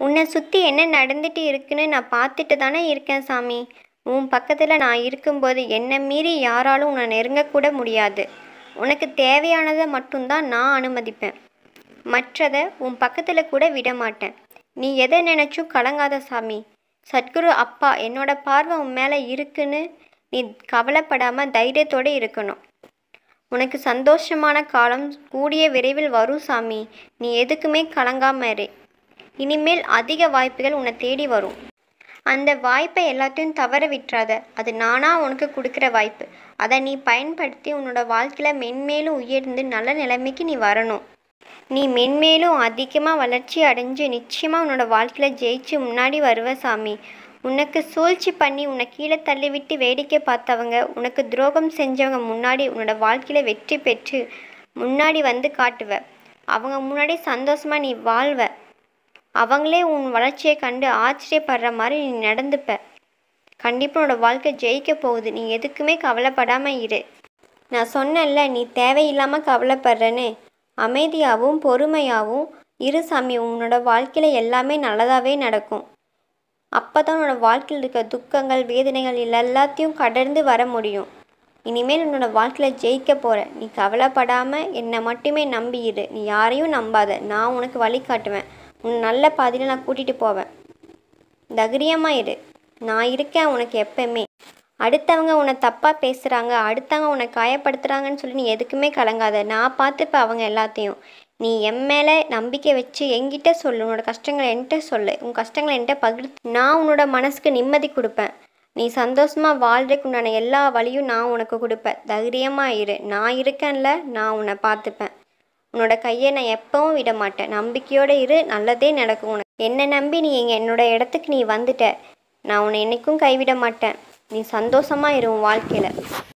உன்னை சுற்றி என்ன நடந்துட்டு இருக்குன்னு நான் பார்த்துட்டு தானே இருக்கேன் சாமி. உன் பக்கத்தில் நான் இருக்கும்போது என்னை மீறி யாராலும் உன்னை நெருங்கக்கூட முடியாது. உனக்கு தேவையானதை மட்டும்தான் நான் அனுமதிப்பேன். மற்றதை உன் பக்கத்தில் கூட விட மாட்டேன் நீ எதை நினைச்சும் கலங்காத சாமி. சத்குரு அப்பா என்னோட பார்வை உன் மேலே இருக்குன்னு நீ கவலைப்படாமல் தைரியத்தோடு இருக்கணும். உனக்கு சந்தோஷமான காலம் கூடிய விரைவில் வரும் சாமி. நீ எதுக்குமே கலங்காம இரு. இனிமேல் அதிக வாய்ப்புகள் உன்னை தேடி வரும். அந்த வாய்ப்பை எல்லாத்தையும் தவற விட்டுறாத. அது நானாக உனக்கு கொடுக்குற வாய்ப்பு. அதை நீ பயன்படுத்தி உன்னோட வாழ்க்கையில் மென்மேலும் உயர்ந்து நல்ல நிலைமைக்கு நீ வரணும். நீ மென்மேலும் அதிகமாக வளர்ச்சி அடைஞ்சு நிச்சயமாக உன்னோட வாழ்க்கையில் ஜெயிச்சு முன்னாடி வருவ சாமி. உனக்கு சூழ்ச்சி பண்ணி உன்னை கீழே தள்ளிவிட்டு வேடிக்கை பார்த்தவங்க உனக்கு துரோகம் செஞ்சவங்க முன்னாடி உன்னோட வாழ்க்கையில் வெற்றி பெற்று முன்னாடி வந்து காட்டுவ. அவங்க முன்னாடி சந்தோஷமாக நீ வாழ்வ. அவங்களே உன் வளர்ச்சியை கண்டு ஆச்சரியப்படுற மாதிரி நீ நடந்துப்ப. கண்டிப்பாக உன்னோட வாழ்க்கை ஜெயிக்க போகுது. நீ எதுக்குமே கவலைப்படாமல் இரு. நான் சொன்னேன்ல நீ தேவையில்லாமல் கவலைப்படுறேன்னு. அமைதியாகவும் பொறுமையாகவும் இரு சாமி. உன்னோட வாழ்க்கையில் எல்லாமே நல்லதாகவே நடக்கும். அப்போ தான் உன்னோட வாழ்க்கையில் இருக்க துக்கங்கள் வேதனைகள் எல்லாத்தையும் கடந்து வர முடியும். இனிமேல் உன்னோட வாழ்க்கையில் ஜெயிக்க போகிற நீ கவலைப்படாமல் என்னை மட்டுமே நம்பி இரு. நீ யாரையும் நம்பாத. நான் உனக்கு வழி காட்டுவேன். உன் நல்ல பாதையில் நான் கூட்டிகிட்டு போவேன். தைரியமாக இரு. நான் இருக்கேன் உனக்கு எப்பயுமே அடுத்தவங்க உன்னை தப்பாக பேசுகிறாங்க அடுத்தவங்க உன்னை காயப்படுத்துகிறாங்கன்னு சொல்லி நீ எதுக்குமே கலங்காத. நான் பார்த்துப்பேன் அவங்க எல்லாத்தையும். நீ என் மேலே நம்பிக்கை வச்சு என்கிட்ட சொல்லு. உன்னோட கஷ்டங்களை என்கிட்ட சொல்லு. உன் கஷ்டங்களை என்கிட்ட பகிர் நான் உன்னோட மனசுக்கு நிம்மதி கொடுப்பேன். நீ சந்தோஷமாக வாழ்றதுக்கு உண்டான எல்லா வழியும் நான் உனக்கு கொடுப்பேன். தைரியமாக இரு. நான் இருக்கேன்ல நான் உன்னை பார்த்துப்பேன். உன்னோட கையை நான் எப்பவும் விட மாட்டேன். நம்பிக்கையோடு இரு நல்லதே நடக்கும் உனக்கு. என்னை நம்பி நீ எங்கள் என்னோட இடத்துக்கு நீ வந்துட்ட. நான் உன்னை என்னைக்கும் கைவிட மாட்டேன். நீ சந்தோஷமாக இரு உன் வாழ்க்கையில்.